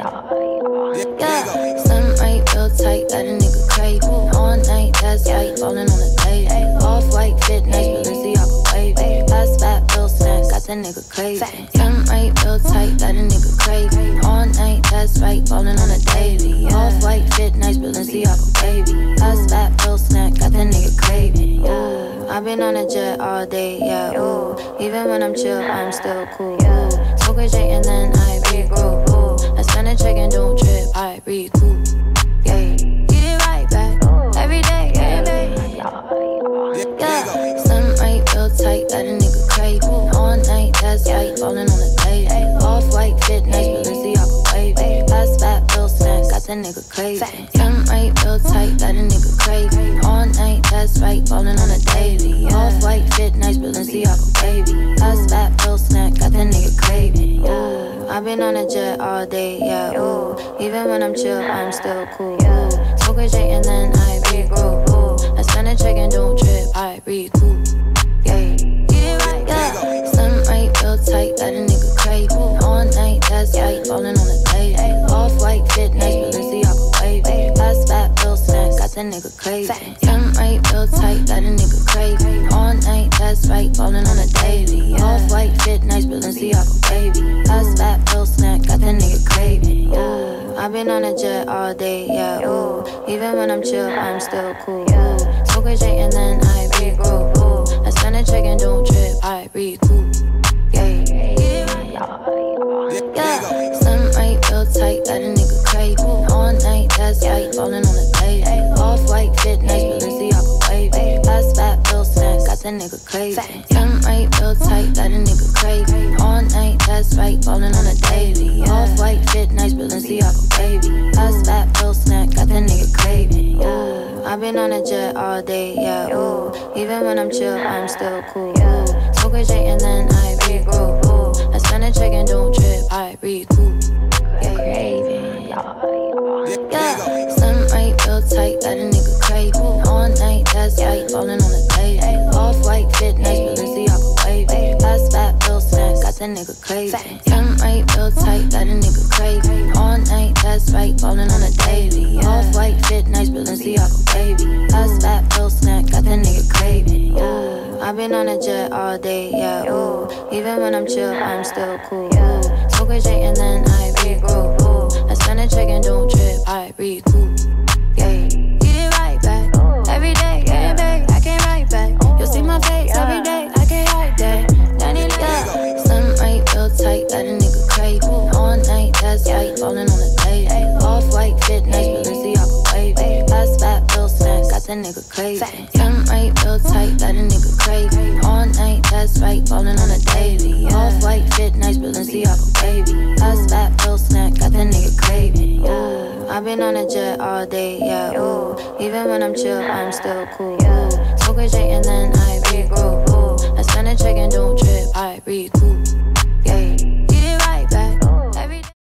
Yeah, slim right, real tight, got a nigga craving. All night, that's right, falling on the table. Off white, fit nice, Balenciaga. Last fat, real snack, got that nigga craving. Slim right, real tight, got a nigga craving. All night, that's right, falling on the. Off white, fit nice, Balenciaga. Last fat, real snack, got that nigga craving. I've been on a jet all day, yeah, ooh. Even when I'm chill, I'm still cool, ooh. Smoking J a check and don't trip, I recoup. Yeah, get it right back every day, every day. Yeah, some right real tight, got a nigga crazy. All night, that's right, falling on the day. Off white fit, nice, Balenciaga wavy. Last fat bill snack, got that nigga crazy. Some right real tight, got a nigga crazy. All night, that's right, falling on the daily. Off white fit, nice, Balenciaga wavy. Last fat I've been on a jet all day, yeah. Ooh, even when I'm chill, I'm still cool. Ooh, smoke a J and then I regroup. Ooh, I spend a check and don't trip, I recoup. Yeah, get it right, yeah. Some right real tight, got a nigga crazy. All night, that's right, falling on the day. Off white fit, nice, Balenciaga wavy. Last fat bill snack, got that nigga crazy. Some right all day, yeah. Ooh, even when I'm chill, I'm still cool. Ooh, smoke a J and then I regroup. Ooh, I spend a check and don't trip, I recoup. Yeah. Yeah, some right real tight, got a nigga crazy. All night, that's right, falling on the day. Off white fit, nice, Balenciaga wavy. Last fat bill snack, got that nigga crazy. Some right real tight, Ooh, on a jet all day, yeah. Ooh, even when I'm chill, I'm still cool. Ooh, smoke a J and then I regroup. Ooh, I spend a check and don't trip, I recoup. Yeah, crazy. Yeah, some right real tight, a nigga crazy. All night, that's right, falling on the. Off white fit, nice, Balenciaga. Last fat snack, got that nigga crazy. Some right real tight, I've been on a jet all day, yeah. Ooh, even when I'm chill, I'm still cool. Ooh, smoke a J and then I regroup. Ooh, I spend a check and don't trip, I recoup. Yeah, that nigga crazy. Some right real tight, got a nigga crazy. All night, that's right, falling on the daily. Off white fit, nice, Balenciaga wavy. Last fat bill snack, got that nigga crazy. Ooh, I've been on a jet all day, yeah. Ooh, even when I'm chill, I'm still cool. Ooh, smoke a J and then I